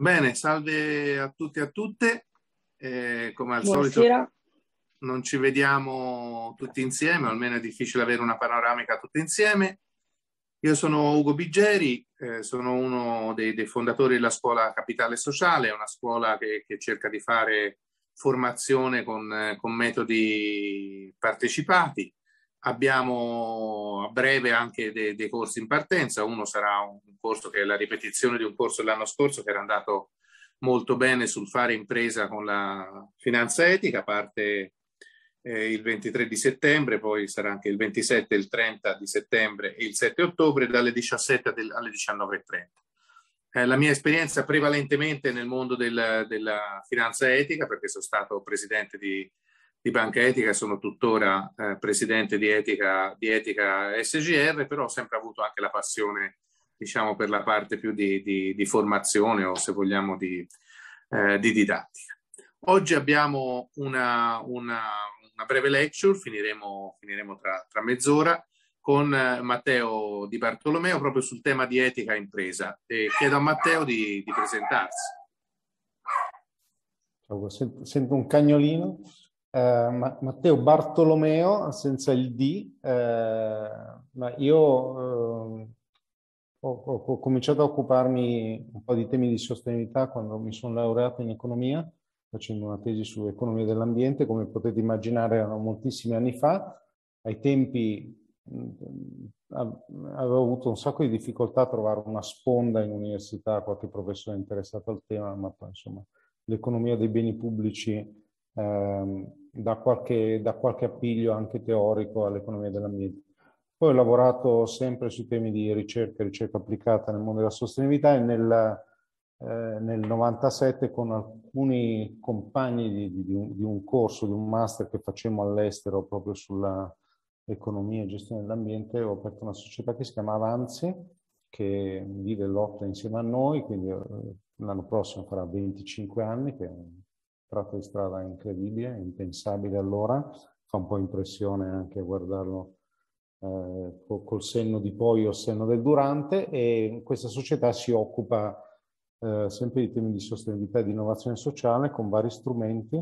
Bene, salve a tutti e a tutte. Eh, come al Buonasera. solito non ci vediamo tutti insieme, almeno è difficile avere una panoramica tutti insieme. Io sono Ugo Biggeri, eh, sono uno dei, dei, fondatori della scuola Capitale Sociale, una scuola che, che cerca di fare formazione con, con metodi partecipati. Abbiamo a breve anche dei, dei, corsi in partenza, uno sarà un corso che è la ripetizione di un corso dell'anno scorso che era andato molto bene sul fare impresa con la finanza etica, parte eh, il 23 di settembre, poi sarà anche il 27, il 30 di settembre e il 7 ottobre dalle 17 del, alle 19.30. Eh, la mia esperienza prevalentemente nel mondo del, della finanza etica, perché sono stato presidente di di Banca Etica sono tuttora eh, presidente di Etica, di Etica SGR, però ho sempre avuto anche la passione, diciamo, per la parte più di, di, di formazione o se vogliamo di, eh, di didattica. Oggi abbiamo una, una, una breve lecture, finiremo, finiremo tra, tra mezz'ora, con eh, Matteo Di Bartolomeo proprio sul tema di etica impresa. E chiedo a Matteo di, di presentarsi. Sento un cagnolino. Uh, Matteo Bartolomeo senza il D, uh, ma io uh, ho, ho, cominciato a occuparmi un po' di temi di sostenibilità quando mi sono laureato in economia, facendo una tesi su economia dell'ambiente, come potete immaginare erano moltissimi anni fa. Ai tempi avevo avuto un sacco di difficoltà a trovare una sponda in università, qualche professore interessato al tema, ma poi insomma l'economia dei beni pubblici ehm, da, qualche, da qualche appiglio anche teorico all'economia dell'ambiente. Poi ho lavorato sempre sui temi di ricerca ricerca applicata nel mondo della sostenibilità e nel, eh, nel 97 con alcuni compagni di, di, un, di, un, corso, di un master che facemmo all'estero proprio sulla economia e gestione dell'ambiente, ho aperto una società che si chiama Avanzi, che vive e lotta insieme a noi, quindi eh, l'anno prossimo farà 25 anni, che tratto di strada incredibile, impensabile allora, fa un po' impressione anche guardarlo eh, col senno di poi o senno del durante e questa società si occupa eh, sempre di temi di sostenibilità e di innovazione sociale con vari strumenti.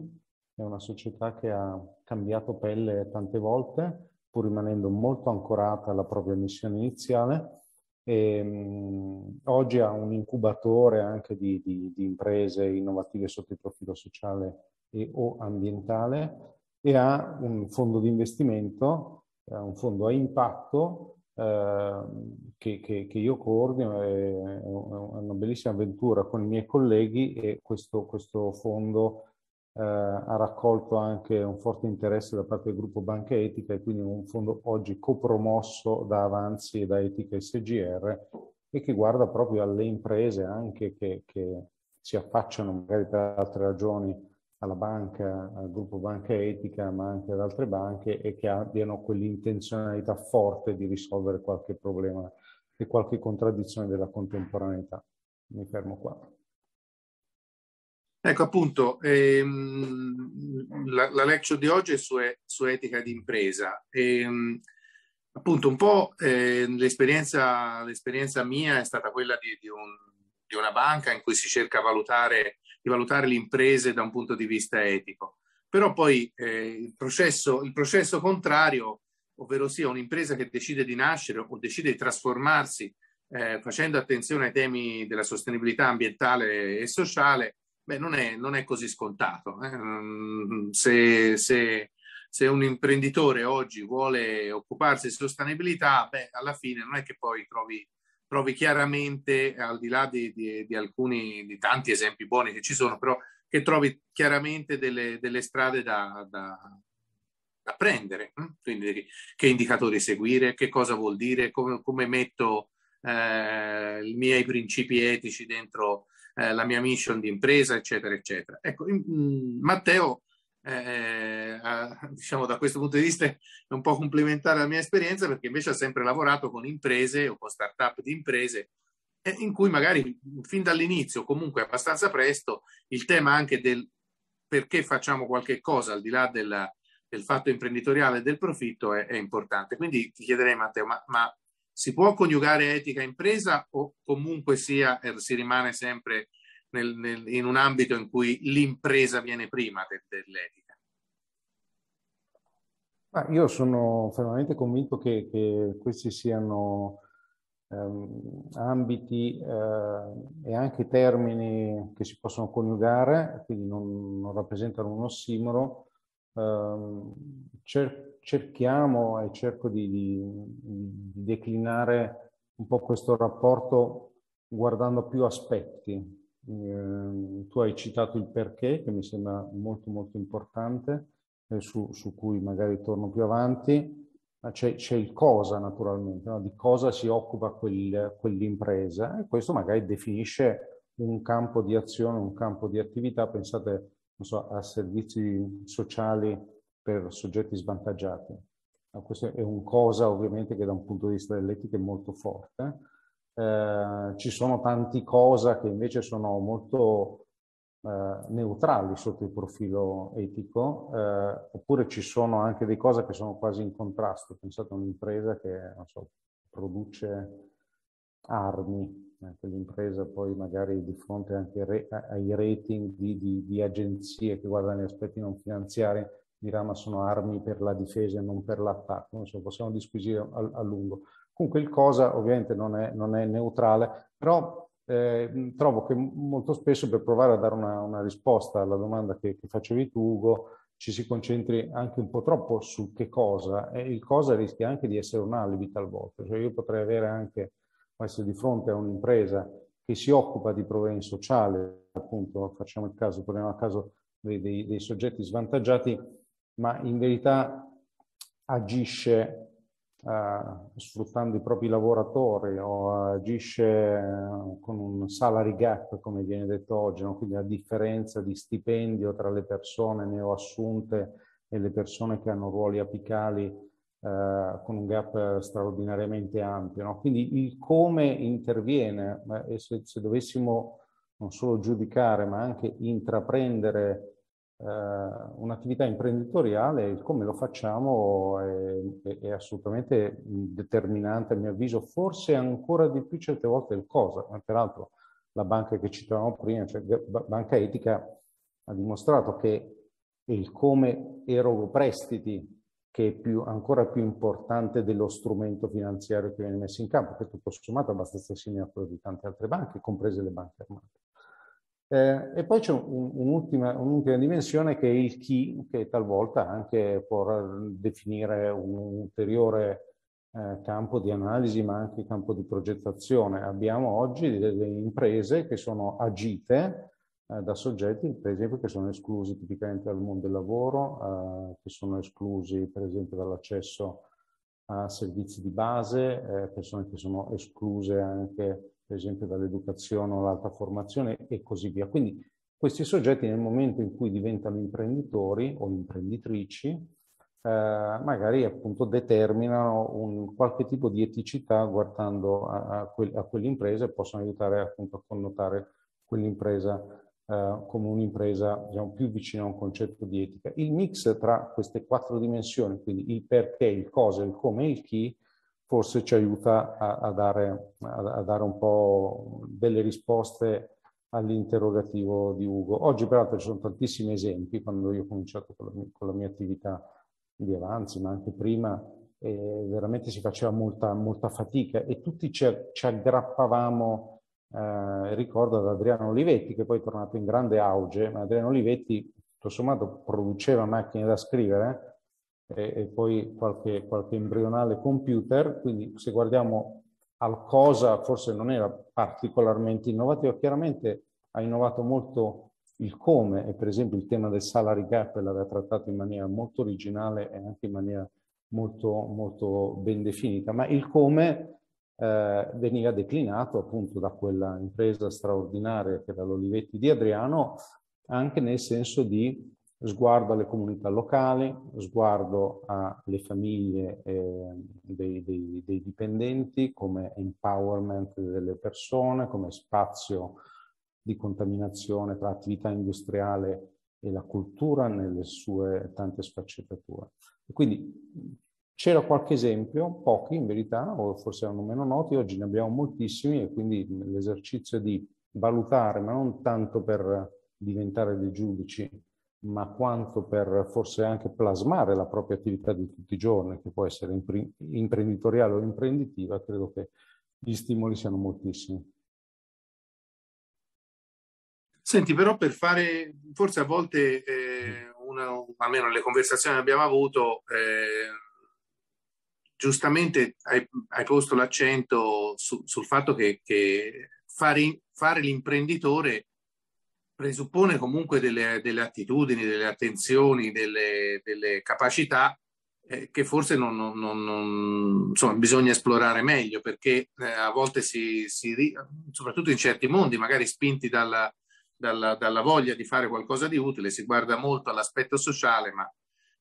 È una società che ha cambiato pelle tante volte, pur rimanendo molto ancorata alla propria missione iniziale e, mh, oggi ha un incubatore anche di, di, di, imprese innovative sotto il profilo sociale e o ambientale e ha un fondo di investimento, un fondo a impatto eh, che, che, che, io coordino, è una bellissima avventura con i miei colleghi e questo, questo fondo eh, ha raccolto anche un forte interesse da parte del gruppo Banca Etica e quindi un fondo oggi copromosso da Avanzi e da Etica SGR e che guarda proprio alle imprese anche che, che si affacciano magari per altre ragioni alla banca, al gruppo Banca Etica, ma anche ad altre banche e che abbiano quell'intenzionalità forte di risolvere qualche problema e qualche contraddizione della contemporaneità. Mi fermo qua. Ecco appunto, ehm, la, la, lecture di oggi è su, su etica di impresa. E, ehm, appunto un po' eh, l'esperienza, l'esperienza, mia è stata quella di, di, un, di, una banca in cui si cerca valutare, di valutare le imprese da un punto di vista etico. Però poi eh, il, processo, il processo contrario, ovvero sia un'impresa che decide di nascere o decide di trasformarsi eh, facendo attenzione ai temi della sostenibilità ambientale e sociale, Beh, non è, non è così scontato. Eh? Mm, se, se, se, un imprenditore oggi vuole occuparsi di sostenibilità, beh, alla fine non è che poi trovi, trovi chiaramente, al di là di, di, di, alcuni, di tanti esempi buoni che ci sono, però che trovi chiaramente delle, delle strade da, da, da prendere. Hm? Quindi che indicatori seguire, che cosa vuol dire, come, come metto eh, i miei principi etici dentro eh, la mia mission di impresa, eccetera, eccetera. Ecco, mh, mm, Matteo, eh, diciamo da questo punto di vista è un po' complementare alla mia esperienza perché invece ha sempre lavorato con imprese o con start-up di imprese eh, in cui magari fin dall'inizio, comunque abbastanza presto, il tema anche del perché facciamo qualche cosa al di là della, del fatto imprenditoriale e del profitto è, è, importante. Quindi ti chiederei, Matteo, ma, ma si può coniugare etica e impresa o comunque sia, eh, si rimane sempre nel, nel, in un ambito in cui l'impresa viene prima de, dell'etica? Ah, io sono fermamente convinto che, che questi siano ehm, ambiti eh, e anche termini che si possono coniugare, quindi non, non rappresentano un ossimoro. Eh, cer- cerchiamo e cerco di, di, di declinare un po' questo rapporto guardando più aspetti. Eh, tu hai citato il perché, che mi sembra molto molto importante, eh, su, su, cui magari torno più avanti. C'è, c'è il cosa naturalmente, no? di cosa si occupa quel, quell'impresa e questo magari definisce un campo di azione, un campo di attività. Pensate so, a servizi sociali per soggetti svantaggiati. Questo è un cosa ovviamente che da un punto di vista dell'etica è molto forte eh, ci sono tanti cosa che invece sono molto eh, neutrali sotto il profilo etico, eh, oppure ci sono anche dei cose che sono quasi in contrasto. Pensate a un'impresa che so, produce armi, quell'impresa poi magari di fronte anche re, ai rating di, di, di, agenzie che guardano gli aspetti non finanziari dirà ma sono armi per la difesa e non per l'attacco, so, possiamo disquisire a, a lungo. Comunque il cosa ovviamente non è, non è neutrale, però eh, trovo che molto spesso per provare a dare una, una risposta alla domanda che, che, facevi tu, Ugo, ci si concentri anche un po' troppo su che cosa e il cosa rischia anche di essere un alibi talvolta. Cioè io potrei avere anche, essere di fronte a un'impresa che si occupa di problemi sociali, appunto facciamo il caso, prendiamo a caso dei, dei, dei soggetti svantaggiati, ma in verità agisce Uh, sfruttando i propri lavoratori o agisce uh, con un salary gap, come viene detto oggi, no? quindi la differenza di stipendio tra le persone neoassunte e le persone che hanno ruoli apicali uh, con un gap straordinariamente ampio. No? Quindi il come interviene, e se, se dovessimo non solo giudicare ma anche intraprendere eh, un'attività imprenditoriale, come lo facciamo è, è, assolutamente determinante a mio avviso, forse ancora di più certe volte il cosa. Ma peraltro la banca che citavamo prima, cioè Banca Etica, ha dimostrato che il come erogo prestiti che è più, ancora più importante dello strumento finanziario che viene messo in campo, che tutto sommato è abbastanza simile a quello di tante altre banche, comprese le banche armate. Eh, e poi c'è un, un'ultima, un'ultima, dimensione che è il chi, che talvolta anche può definire un ulteriore eh, campo di analisi, ma anche campo di progettazione. Abbiamo oggi delle imprese che sono agite eh, da soggetti, per esempio, che sono esclusi tipicamente dal mondo del lavoro, eh, che sono esclusi, per esempio, dall'accesso a servizi di base, eh, persone che sono escluse anche per esempio dall'educazione o l'alta formazione e così via. Quindi questi soggetti nel momento in cui diventano imprenditori o imprenditrici, eh, magari appunto determinano un qualche tipo di eticità guardando a, a, quel, a quell'impresa e possono aiutare appunto a connotare quell'impresa eh, come un'impresa diciamo, più vicina a un concetto di etica. Il mix tra queste quattro dimensioni, quindi il perché, il cosa, il come e il chi, forse ci aiuta a, a, dare, a, dare, un po' delle risposte all'interrogativo di Ugo. Oggi peraltro ci sono tantissimi esempi, quando io ho cominciato con la mia, con la mia attività di avanzi, ma anche prima, eh, veramente si faceva molta, molta fatica e tutti ci, ci aggrappavamo, eh, ricordo ad Adriano Olivetti, che poi è tornato in grande auge, ma Adriano Olivetti tutto sommato produceva macchine da scrivere, e, e poi qualche, qualche embrionale computer, quindi se guardiamo al cosa forse non era particolarmente innovativo, chiaramente ha innovato molto il come e per esempio il tema del salary gap l'aveva trattato in maniera molto originale e anche in maniera molto, molto ben definita, ma il come eh, veniva declinato appunto da quella impresa straordinaria che era l'Olivetti di Adriano anche nel senso di sguardo alle comunità locali, sguardo alle famiglie eh, dei, dei, dei, dipendenti come empowerment delle persone, come spazio di contaminazione tra attività industriale e la cultura nelle sue tante sfaccettature. Quindi c'era qualche esempio, pochi in verità, o forse erano meno noti, oggi ne abbiamo moltissimi e quindi l'esercizio di valutare, ma non tanto per diventare dei giudici, ma quanto per forse anche plasmare la propria attività di tutti i giorni, che può essere imprenditoriale o imprenditiva, credo che gli stimoli siano moltissimi. Senti, però per fare, forse a volte, eh, una, almeno nelle conversazioni che abbiamo avuto, eh, giustamente hai, hai, posto l'accento su, sul fatto che, che fare, fare, l'imprenditore presuppone comunque delle, delle attitudini, delle attenzioni, delle, delle capacità eh, che forse non, non, non, insomma, bisogna esplorare meglio perché eh, a volte si, si, soprattutto in certi mondi, magari spinti dalla, dalla, dalla, voglia di fare qualcosa di utile, si guarda molto all'aspetto sociale ma,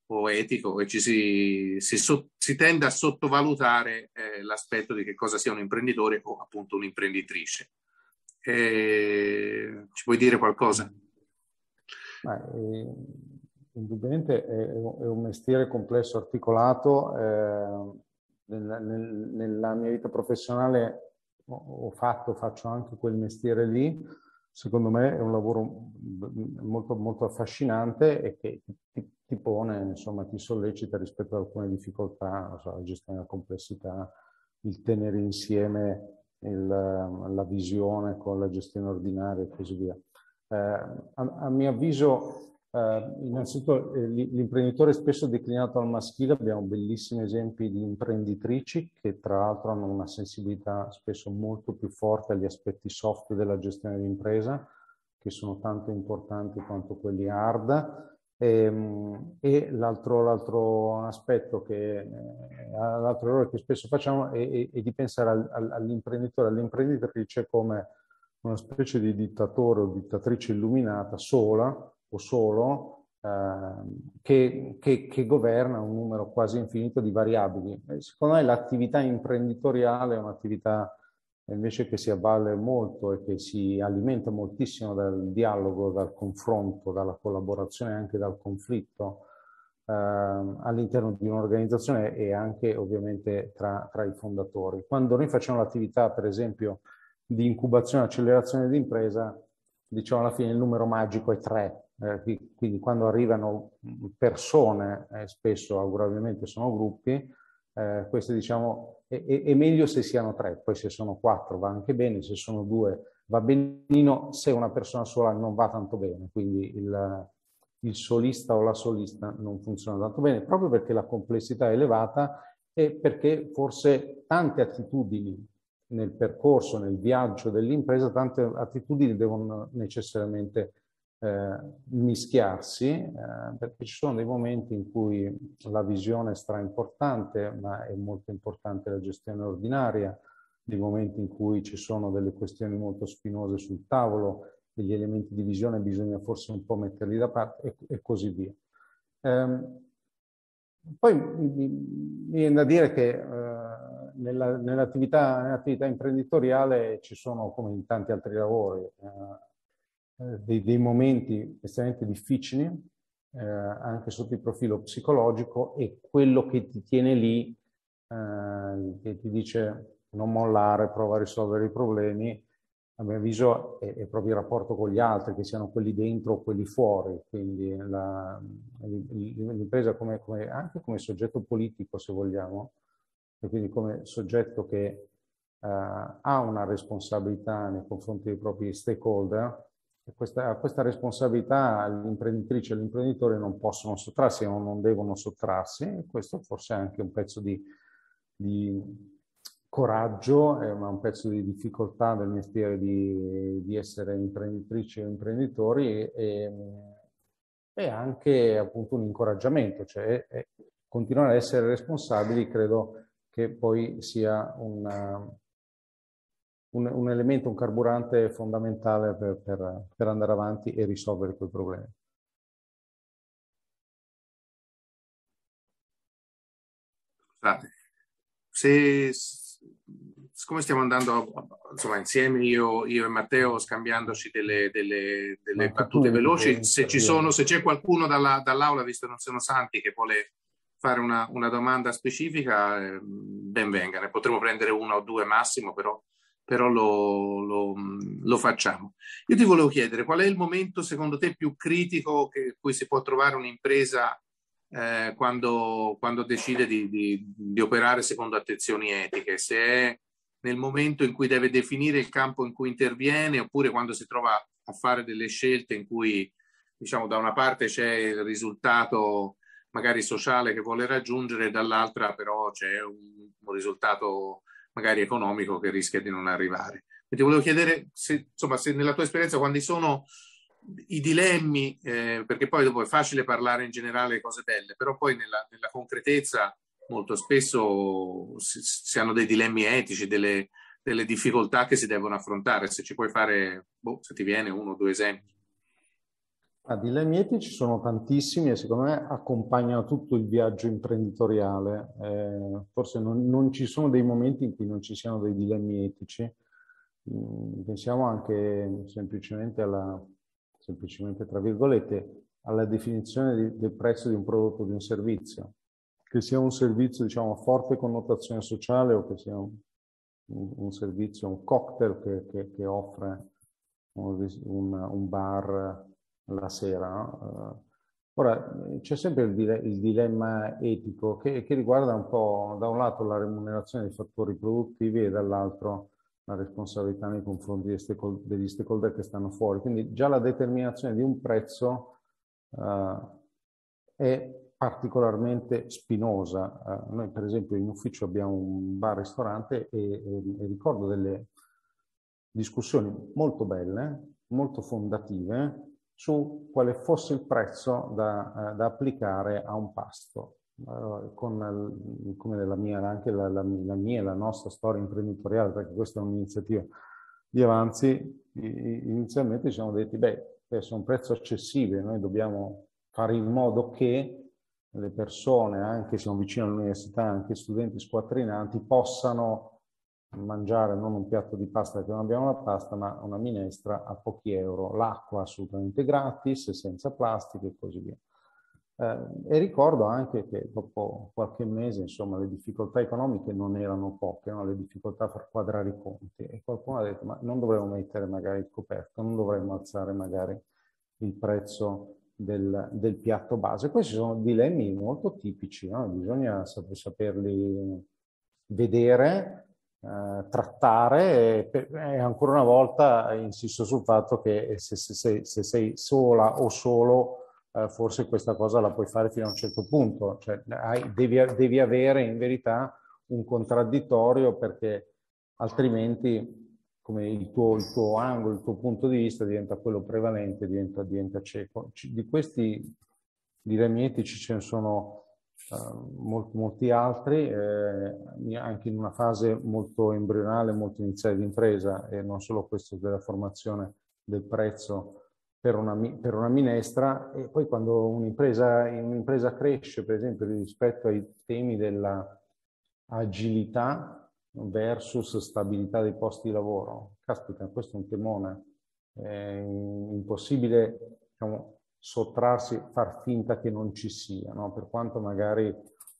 o etico e ci si, si, si tende a sottovalutare eh, l'aspetto di che cosa sia un imprenditore o appunto un'imprenditrice. Eh, ci puoi dire qualcosa? Eh, indubbiamente è, è, un mestiere complesso, articolato. Eh, nella, nel, nella, mia vita professionale ho fatto, faccio anche quel mestiere lì. Secondo me è un lavoro molto, molto affascinante e che ti, ti pone, insomma, ti sollecita rispetto ad alcune difficoltà, so, la gestione della complessità, il tenere insieme il, la visione con la gestione ordinaria e così via. Eh, a, a, mio avviso Uh, innanzitutto eh, l'imprenditore spesso declinato al maschile, abbiamo bellissimi esempi di imprenditrici che tra l'altro hanno una sensibilità spesso molto più forte agli aspetti soft della gestione d'impresa, che sono tanto importanti quanto quelli hard. E, ehm, e l'altro, l'altro, aspetto che, eh, l'altro errore che spesso facciamo è, è, è di pensare al, al, all'imprenditore, all'imprenditrice come una specie di dittatore o dittatrice illuminata sola o solo eh, che, che, che, governa un numero quasi infinito di variabili. secondo me l'attività imprenditoriale è un'attività invece che si avvale molto e che si alimenta moltissimo dal dialogo, dal confronto, dalla collaborazione e anche dal conflitto eh, all'interno di un'organizzazione e anche ovviamente tra, tra, i fondatori. Quando noi facciamo l'attività, per esempio, di incubazione e accelerazione di impresa, diciamo alla fine il numero magico è tre, eh, quindi quando arrivano persone, eh, spesso augurabilmente sono gruppi, eh, queste diciamo è, è, meglio se siano tre, poi se sono quattro va anche bene, se sono due va benino, se una persona sola non va tanto bene, quindi il, il solista o la solista non funziona tanto bene, proprio perché la complessità è elevata e perché forse tante attitudini nel percorso, nel viaggio dell'impresa, tante attitudini devono necessariamente mischiarsi, eh, perché ci sono dei momenti in cui la visione è stra importante, ma è molto importante la gestione ordinaria, dei momenti in cui ci sono delle questioni molto spinose sul tavolo, degli elementi di visione bisogna forse un po' metterli da parte e, e così via. Eh, poi mi viene da dire che eh, nella, nell'attività, nell'attività, imprenditoriale ci sono, come in tanti altri lavori, eh, eh, dei, dei, momenti estremamente difficili, eh, anche sotto il profilo psicologico, e quello che ti tiene lì, eh, che ti dice non mollare, prova a risolvere i problemi, a mio avviso è, è, proprio il rapporto con gli altri, che siano quelli dentro o quelli fuori, quindi l'impresa come, come, anche come soggetto politico, se vogliamo, e quindi come soggetto che uh, ha una responsabilità nei confronti dei propri stakeholder, questa, questa, responsabilità l'imprenditrice e l'imprenditore non possono sottrarsi o non devono sottrarsi. Questo forse è anche un pezzo di, di coraggio, è un pezzo di difficoltà del mestiere di, di essere imprenditrici o imprenditori e, e, anche appunto un incoraggiamento, cioè continuare a essere responsabili credo che poi sia una, un, un elemento, un carburante fondamentale per, per, per andare avanti e risolvere quei problemi. Scusate, se, siccome stiamo andando insomma, insieme io, io, e Matteo scambiandoci delle, delle, delle battute veloci, se ci sono, se c'è qualcuno dalla, dall'aula, visto che non sono santi, che vuole fare una, una domanda specifica, eh, ben venga, ne potremo prendere una o due massimo, però però lo, lo, lo, facciamo. Io ti volevo chiedere qual è il momento secondo te più critico che cui si può trovare un'impresa eh, quando, quando, decide di, di, di, operare secondo attenzioni etiche, se è nel momento in cui deve definire il campo in cui interviene oppure quando si trova a fare delle scelte in cui diciamo da una parte c'è il risultato magari sociale che vuole raggiungere, dall'altra però c'è un, un risultato magari economico che rischia di non arrivare. Ti volevo chiedere se, insomma, se nella tua esperienza quando sono i dilemmi, eh, perché poi dopo è facile parlare in generale cose belle, però poi nella, nella concretezza molto spesso si, si, hanno dei dilemmi etici, delle, delle, difficoltà che si devono affrontare. Se ci puoi fare, boh, se ti viene uno o due esempi. Ah, dilemmi etici sono tantissimi e secondo me accompagnano tutto il viaggio imprenditoriale. Eh, forse non, non, ci sono dei momenti in cui non ci siano dei dilemmi etici. Mm, pensiamo anche semplicemente alla, semplicemente tra virgolette, alla definizione di, del prezzo di un prodotto o di un servizio. Che sia un servizio, diciamo, a forte connotazione sociale o che sia un, un, un servizio, un cocktail che, che, che offre un, un bar la sera. No? Eh, ora, c'è sempre il, dile- il dilemma etico che, che, riguarda un po', da un lato, la remunerazione dei fattori produttivi e dall'altro la responsabilità nei confronti degli stakeholder, degli stakeholder che stanno fuori. Quindi già la determinazione di un prezzo uh, è particolarmente spinosa. Uh, noi per esempio in ufficio abbiamo un bar-ristorante e, e, e ricordo delle discussioni molto belle, molto fondative, su quale fosse il prezzo da, uh, da applicare a un pasto. Con come la mia, anche la, la, la, mia la nostra storia imprenditoriale, perché questa è un'iniziativa di avanzi, inizialmente ci siamo detti, beh, questo è un prezzo accessibile, noi dobbiamo fare in modo che le persone, anche se sono vicine all'università, anche studenti squattrinanti, possano mangiare non un piatto di pasta perché non abbiamo la pasta, ma una minestra a pochi euro, l'acqua assolutamente gratis, senza plastica e così via. Eh, e ricordo anche che dopo qualche mese, insomma, le difficoltà economiche non erano poche, no? le difficoltà a far quadrare i conti. E qualcuno ha detto, ma non dovremmo mettere magari il coperto, non dovremmo alzare magari il prezzo del, del piatto base. Questi sono dilemmi molto tipici, no? bisogna saperli vedere eh, trattare e, e, ancora una volta insisto sul fatto che se, se, se, se sei sola o solo eh, forse questa cosa la puoi fare fino a un certo punto, cioè hai, devi, devi avere in verità un contraddittorio perché altrimenti come il tuo, il tuo, angolo, il tuo punto di vista diventa quello prevalente, diventa, diventa cieco. Di questi dilemmi etici ce ne sono molti, molti, altri, eh, anche in una fase molto embrionale, molto iniziale di impresa e non solo questo della formazione del prezzo per una, per una minestra e poi quando un'impresa, un'impresa cresce, per esempio, rispetto ai temi della agilità versus stabilità dei posti di lavoro, caspita, questo è un temone, è impossibile diciamo, sottrarsi, far finta che non ci sia, no? per quanto magari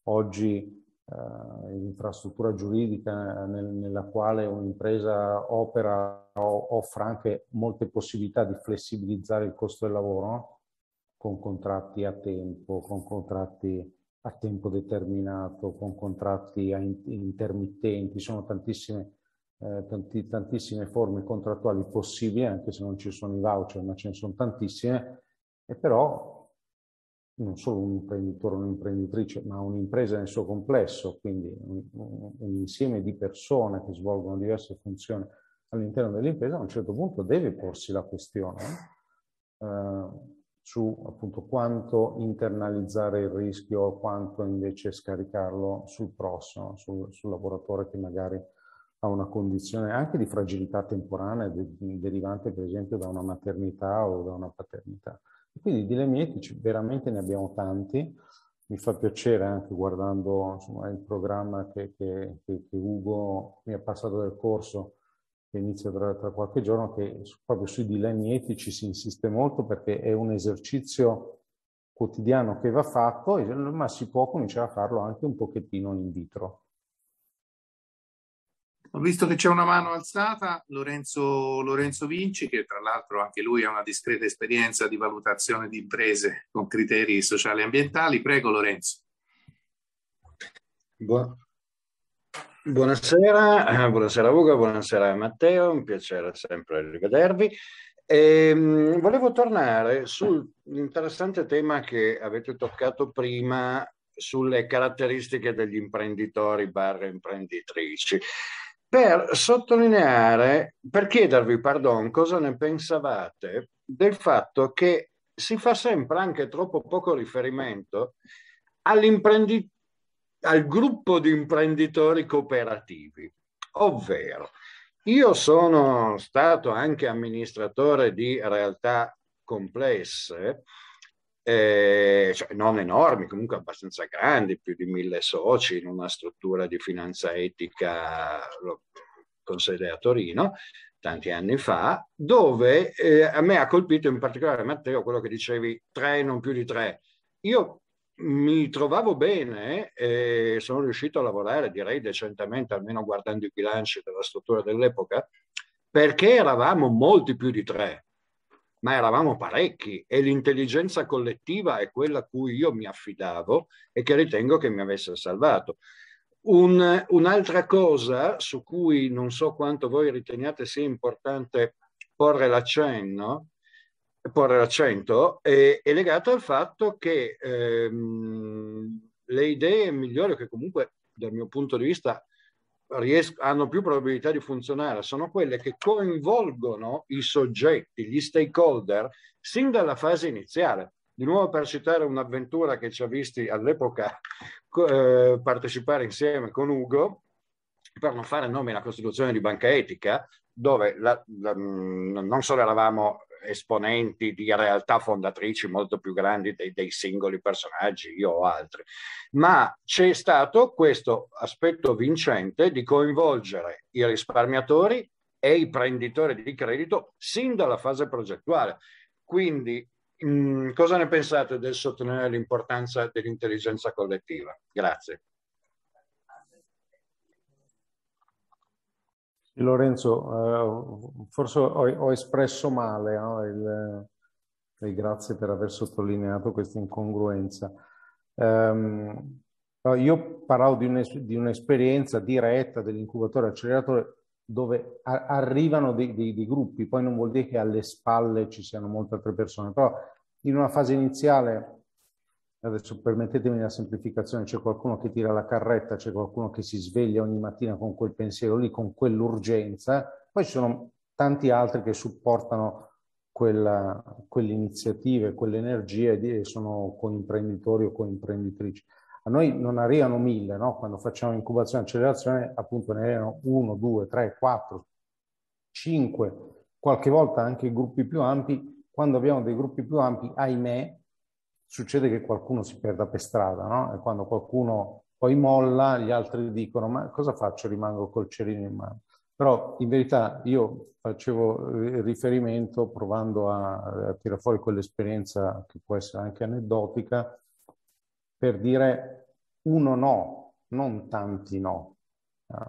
oggi eh, l'infrastruttura giuridica nel, nella quale un'impresa opera o, offre anche molte possibilità di flessibilizzare il costo del lavoro con contratti a tempo, con contratti a tempo determinato, con contratti intermittenti, sono tantissime, eh, tanti, tantissime forme contrattuali possibili, anche se non ci sono i voucher, ma ce ne sono tantissime, e però non solo un imprenditore o un'imprenditrice, ma un'impresa nel suo complesso, quindi un, un, insieme di persone che svolgono diverse funzioni all'interno dell'impresa, a un certo punto deve porsi la questione eh, su appunto quanto internalizzare il rischio, quanto invece scaricarlo sul prossimo, sul, sul lavoratore che magari ha una condizione anche di fragilità temporanea de- derivante per esempio da una maternità o da una paternità. Quindi dilemmi etici veramente ne abbiamo tanti. Mi fa piacere anche guardando insomma, il programma che, che, che, che, Ugo mi ha passato del corso, che inizia tra, tra qualche giorno, che proprio sui dilemmi etici si insiste molto perché è un esercizio quotidiano che va fatto, ma si può cominciare a farlo anche un pochettino in vitro. Ho visto che c'è una mano alzata, Lorenzo, Lorenzo Vinci, che tra l'altro anche lui ha una discreta esperienza di valutazione di imprese con criteri sociali e ambientali. Prego Lorenzo. Bu- buonasera, buonasera Ugo, buonasera Matteo, un piacere sempre rivedervi. E, ehm, volevo tornare sull'interessante tema che avete toccato prima sulle caratteristiche degli imprenditori barra imprenditrici per sottolineare, per chiedervi, pardon, cosa ne pensavate del fatto che si fa sempre anche troppo poco riferimento al gruppo di imprenditori cooperativi, ovvero io sono stato anche amministratore di realtà complesse eh, cioè non enormi, comunque abbastanza grandi, più di mille soci in una struttura di finanza etica con sede a Torino, tanti anni fa, dove eh, a me ha colpito in particolare, Matteo, quello che dicevi, tre, non più di tre. Io mi trovavo bene e sono riuscito a lavorare, direi decentemente, almeno guardando i bilanci della struttura dell'epoca, perché eravamo molti più di tre ma eravamo parecchi e l'intelligenza collettiva è quella a cui io mi affidavo e che ritengo che mi avesse salvato. Un, un'altra cosa su cui non so quanto voi riteniate sia importante porre l'accenno, porre l'accento è, è legato al fatto che ehm, le idee migliori, che comunque dal mio punto di vista ries- hanno più probabilità di funzionare sono quelle che coinvolgono i soggetti, gli stakeholder, sin dalla fase iniziale. Di nuovo per citare un'avventura che ci ha visti all'epoca eh, partecipare insieme con Ugo, per non fare nome alla Costituzione di Banca Etica, dove la, la, non solo eravamo esponenti di realtà fondatrici molto più grandi dei, dei singoli personaggi, io o altri, ma c'è stato questo aspetto vincente di coinvolgere i risparmiatori e i prenditori di credito sin dalla fase progettuale. Quindi mh, mm, cosa ne pensate del sottolineare l'importanza dell'intelligenza collettiva? Grazie. Lorenzo, eh, forse ho, ho, espresso male, no? Il, e grazie per aver sottolineato questa incongruenza. Um, io parlavo di, un, di, un'esperienza diretta dell'incubatore acceleratore dove arrivano dei, dei, dei, gruppi, poi non vuol dire che alle spalle ci siano molte altre persone, però in una fase iniziale adesso permettetemi la semplificazione, c'è qualcuno che tira la carretta, c'è qualcuno che si sveglia ogni mattina con quel pensiero lì, con quell'urgenza, poi ci sono tanti altri che supportano quella, quelle iniziative, quelle energie e sono coimprenditori o coimprenditrici. A noi non arrivano mille, no? quando facciamo incubazione e accelerazione appunto ne arrivano uno, due, tre, quattro, cinque, qualche volta anche gruppi più ampi. Quando abbiamo dei gruppi più ampi, ahimè, succede che qualcuno si perda per strada, no? E quando qualcuno poi molla, gli altri dicono ma cosa faccio? Rimango col cerino in mano. Però in verità io facevo riferimento provando a, a tirare fuori quell'esperienza che può essere anche aneddotica per dire uno no, non tanti no.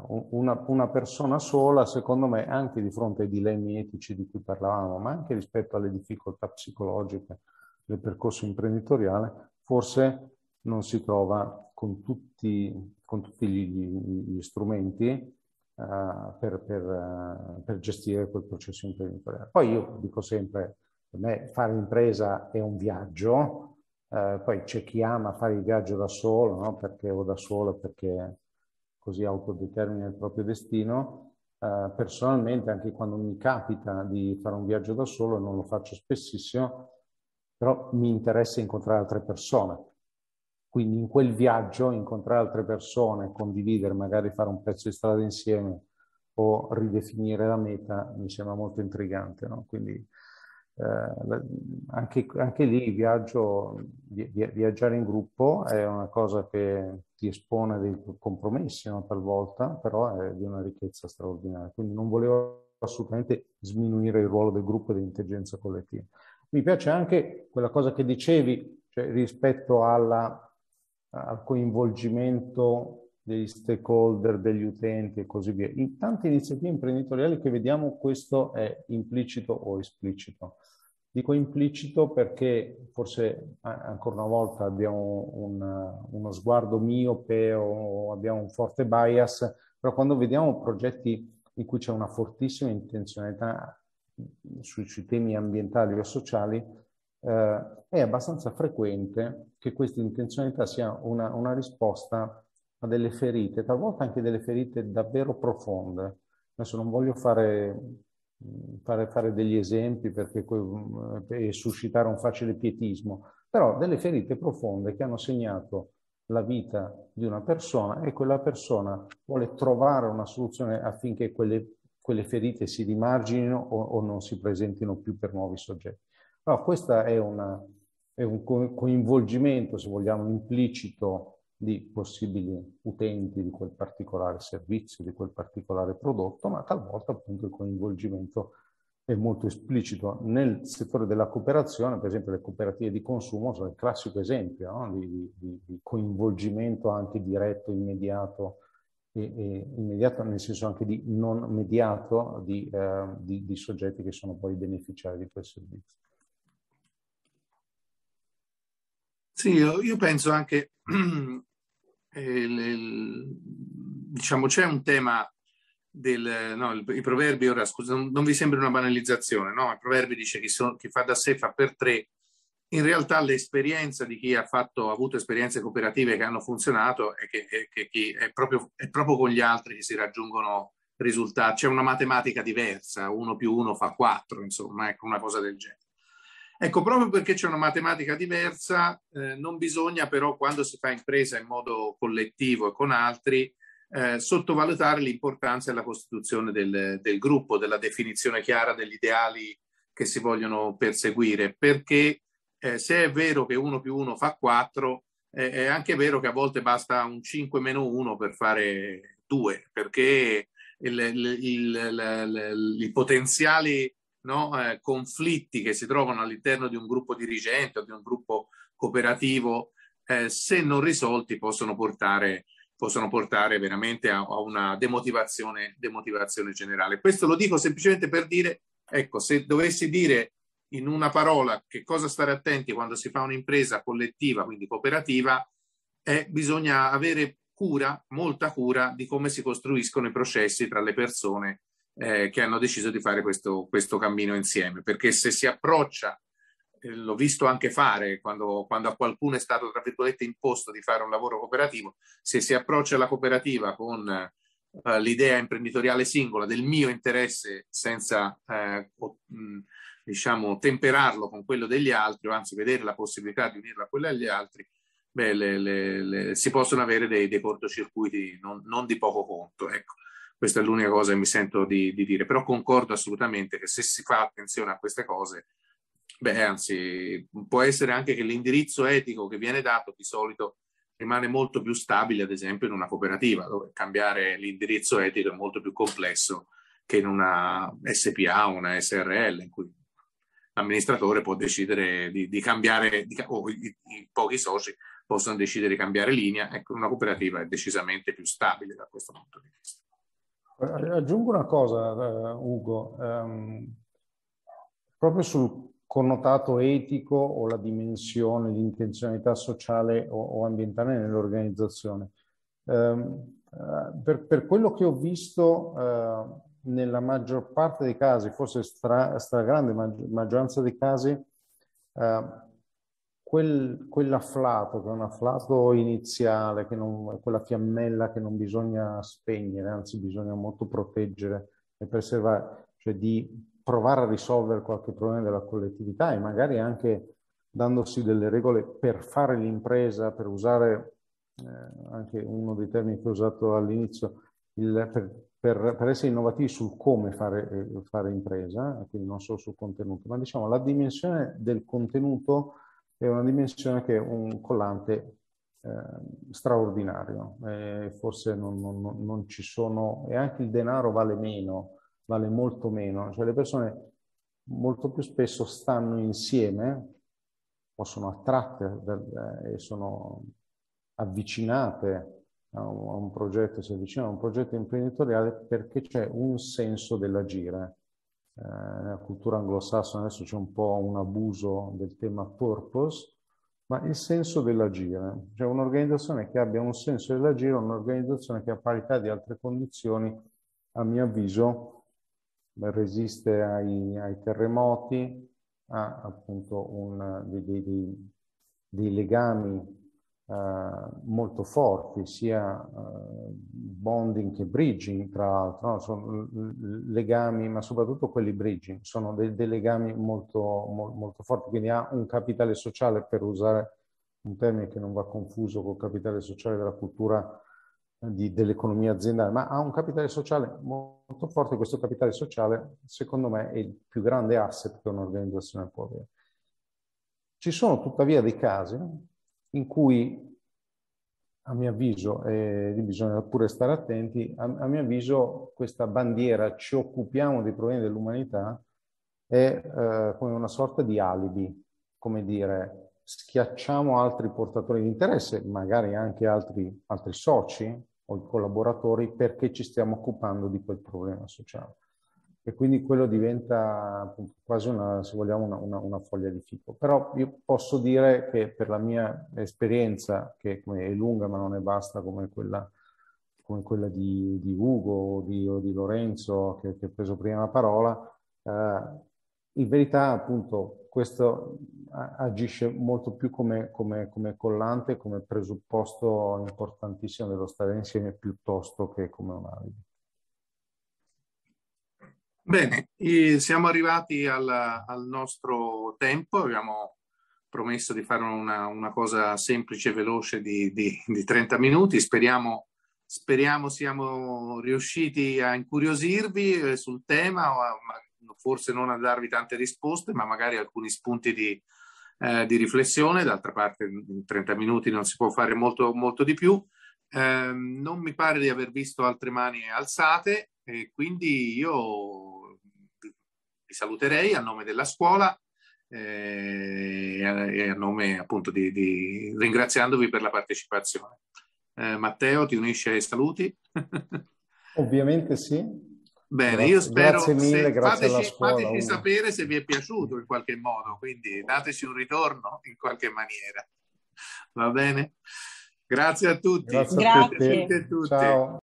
Una, una, persona sola, secondo me, anche di fronte ai dilemmi etici di cui parlavamo, ma anche rispetto alle difficoltà psicologiche del percorso imprenditoriale, forse non si trova con tutti, con tutti gli, gli, strumenti uh, per, per, uh, per, gestire quel processo imprenditoriale. Poi io dico sempre, per me fare impresa è un viaggio, uh, poi c'è chi ama fare il viaggio da solo, no? perché o da solo, perché così autodetermina il proprio destino. personalmente, anche quando mi capita di fare un viaggio da solo, non lo faccio spessissimo, però mi interessa incontrare altre persone. Quindi in quel viaggio incontrare altre persone, condividere, magari fare un pezzo di strada insieme o ridefinire la meta mi sembra molto intrigante. No? Quindi eh, anche, anche, lì il viaggio, vi, viaggiare in gruppo è una cosa che ti espone dei compromessi no? talvolta, però è di una ricchezza straordinaria. Quindi non volevo assolutamente sminuire il ruolo del gruppo e dell'intelligenza collettiva. Mi piace anche quella cosa che dicevi cioè rispetto alla, al coinvolgimento degli stakeholder, degli utenti e così via. In tante iniziative imprenditoriali che vediamo questo è implicito o esplicito. Dico implicito perché forse ancora una volta abbiamo un, uno sguardo miope o abbiamo un forte bias, però quando vediamo progetti in cui c'è una fortissima intenzionalità sui, sui temi ambientali o sociali, eh, è abbastanza frequente che questa intenzionalità sia una, una risposta a delle ferite, talvolta anche delle ferite davvero profonde. Adesso non voglio fare, fare, fare degli esempi perché, e suscitare un facile pietismo, però delle ferite profonde che hanno segnato la vita di una persona e quella persona vuole trovare una soluzione affinché quelle, quelle ferite si rimarginino o, o, non si presentino più per nuovi soggetti. Allora, questo è, è un coinvolgimento, se vogliamo, implicito di possibili utenti di quel particolare servizio, di quel particolare prodotto, ma talvolta appunto il coinvolgimento è molto esplicito. Nel settore della cooperazione, per esempio le cooperative di consumo sono il classico esempio no? di, di, di, coinvolgimento anche diretto, immediato, immediato nel senso anche di non mediato di, eh, di soggetti che sono poi beneficiari di quel servizio. Sì, io, io penso anche, eh, le, diciamo, c'è un tema del, no, il, i proverbi, ora scusa, non, non, vi sembra una banalizzazione, no? I proverbi dice chi, so, chi, fa da sé fa per tre. In realtà l'esperienza di chi ha, fatto, ha avuto esperienze cooperative che hanno funzionato è che, è, che è, proprio, è proprio con gli altri che si raggiungono risultati. C'è una matematica diversa, uno più uno fa quattro, insomma, ecco, una cosa del genere. Ecco, proprio perché c'è una matematica diversa, eh, non bisogna però, quando si fa impresa in modo collettivo e con altri, eh, sottovalutare l'importanza della costituzione del, del, gruppo, della definizione chiara degli ideali che si vogliono perseguire, perché eh, se è vero che uno più uno fa quattro, eh, è anche vero che a volte basta un 5 meno 1 per fare due, perché il, il, il, i potenziali no, eh, conflitti che si trovano all'interno di un gruppo dirigente o di un gruppo cooperativo, eh, se non risolti, possono portare, possono portare veramente a, a una demotivazione, demotivazione generale. Questo lo dico semplicemente per dire, ecco, se dovessi dire in una parola che cosa stare attenti quando si fa un'impresa collettiva, quindi cooperativa, eh, bisogna avere cura, molta cura di come si costruiscono i processi tra le persone eh, che hanno deciso di fare questo, questo, cammino insieme, perché se si approccia, eh, l'ho visto anche fare quando, quando, a qualcuno è stato, tra virgolette, imposto di fare un lavoro cooperativo, se si approccia alla cooperativa con eh, l'idea imprenditoriale singola del mio interesse senza, eh, mh, diciamo, temperarlo con quello degli altri, o anzi vedere la possibilità di unirlo a quella degli altri, beh, le, le, le, si possono avere dei, dei cortocircuiti non, non, di poco conto. Ecco. Questa è l'unica cosa che mi sento di, di, dire, però concordo assolutamente che se si fa attenzione a queste cose, beh, anzi, può essere anche che l'indirizzo etico che viene dato di solito rimane molto più stabile, ad esempio, in una cooperativa, dove cambiare l'indirizzo etico è molto più complesso che in una SPA una SRL, in cui l'amministratore può decidere di, di cambiare, di, o i, i, pochi soci possono decidere di cambiare linea. Ecco, una cooperativa è decisamente più stabile da questo punto di vista. Aggiungo una cosa, uh, Ugo, um, proprio sul connotato etico o la dimensione, l'intenzionalità sociale o, o ambientale nell'organizzazione. Um, uh, per, per, quello che ho visto, uh, nella maggior parte dei casi, forse stra, stragrande maggioranza dei casi, quel, quell'afflato, che è un afflato iniziale, non, quella fiammella che non bisogna spegnere, anzi bisogna molto proteggere e preservare, cioè di provare a risolvere qualche problema della collettività e magari anche dandosi delle regole per fare l'impresa, per usare eh, anche uno dei termini che ho usato all'inizio, il, per, per, per, essere innovativi sul come fare, eh, fare impresa, quindi non solo sul contenuto, ma diciamo la dimensione del contenuto è una dimensione che è un collante eh, straordinario. Eh, forse non, non, non, ci sono, e anche il denaro vale meno, vale molto meno. Cioè le persone molto più spesso stanno insieme, possono attratte e sono avvicinate a un, a un progetto, si avvicina a un progetto imprenditoriale perché c'è un senso dell'agire. Eh, nella cultura anglosassone adesso c'è un po' un abuso del tema purpose, ma il senso dell'agire. Cioè un'organizzazione che abbia un senso dell'agire, un'organizzazione che a parità di altre condizioni, a mio avviso, resiste ai, ai terremoti, ha appunto un, dei, dei, dei legami Uh, molto forti, sia uh, bonding che bridging, tra l'altro, no? sono legami, ma soprattutto quelli bridging, sono dei, dei legami molto, mo, molto forti, quindi ha un capitale sociale, per usare un termine che non va confuso col capitale sociale della cultura di, dell'economia aziendale, ma ha un capitale sociale molto forte. Questo capitale sociale, secondo me, è il più grande asset che un'organizzazione può avere. Ci sono tuttavia dei casi in cui, a mio avviso, e lì bisogna pure stare attenti, a, a mio avviso questa bandiera ci occupiamo dei problemi dell'umanità è eh, come una sorta di alibi, come dire, schiacciamo altri portatori di interesse, magari anche altri, altri soci o collaboratori, perché ci stiamo occupando di quel problema sociale e quindi quello diventa quasi una, se vogliamo, una, una, una, foglia di fico. Però io posso dire che per la mia esperienza, che è lunga ma non è basta come quella, come quella di, di, Ugo o di, o di Lorenzo che, che, ha preso prima la parola, eh, in verità appunto questo agisce molto più come, come, come collante, come presupposto importantissimo dello stare insieme piuttosto che come un alibi. Bene, siamo arrivati al, al, nostro tempo, abbiamo promesso di fare una, una cosa semplice e veloce di, di, di 30 minuti, speriamo, speriamo, siamo riusciti a incuriosirvi eh, sul tema, forse non a darvi tante risposte, ma magari alcuni spunti di, eh, di riflessione, d'altra parte in 30 minuti non si può fare molto, molto di più. Eh, non mi pare di aver visto altre mani alzate, e quindi io vi saluterei a nome della scuola eh, e a nome appunto di, di, ringraziandovi per la partecipazione. Eh, Matteo, ti unisci ai saluti? Ovviamente sì. Bene, grazie, io spero grazie mille, se, grazie fateci, fateci sapere se vi è piaciuto in qualche modo, quindi dateci un ritorno in qualche maniera. Va bene? Grazie a tutti. Grazie a tutti. Ciao.